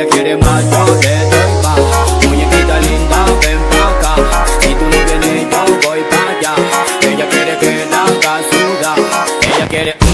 ella quiere más, yo le doy más. Muñequita linda, ven pa' acá. Si tú no vienes, yo voy pa' allá. Ella quiere que la haga. Ella quiere.